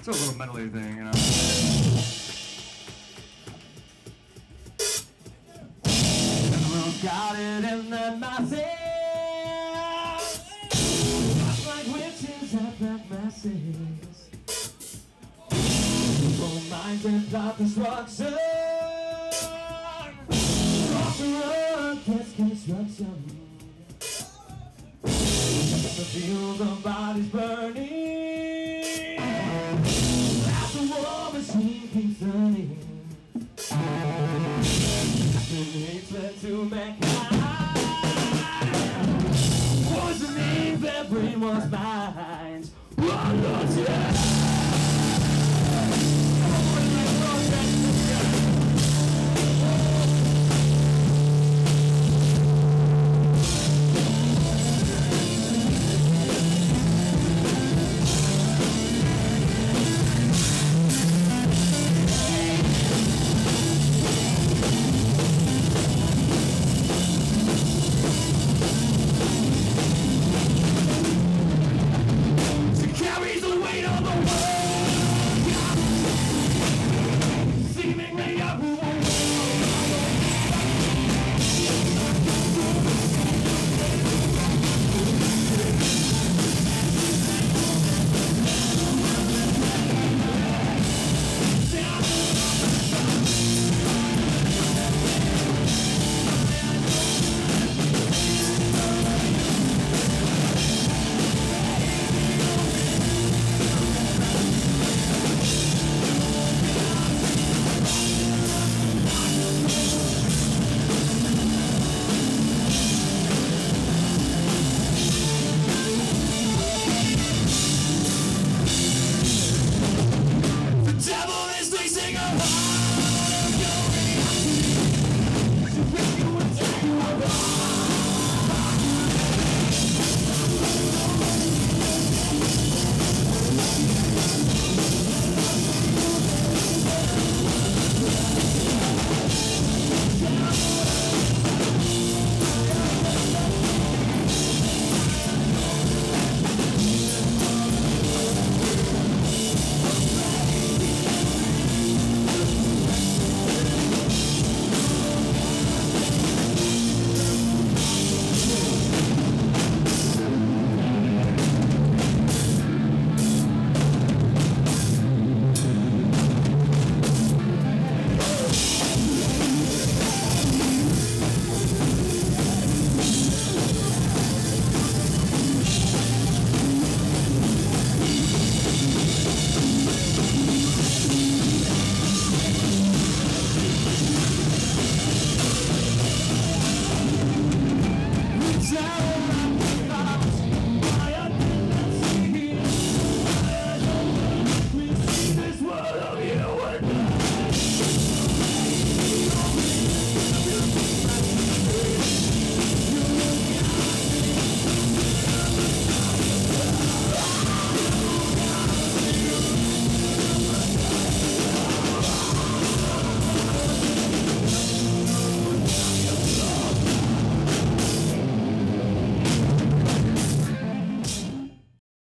It's a little medley thing, you know. Everyone's got it in their masses. Like witches at their masses. Minds and plot destruction. Against construction. The field of bodies burning. Hatred to mankind.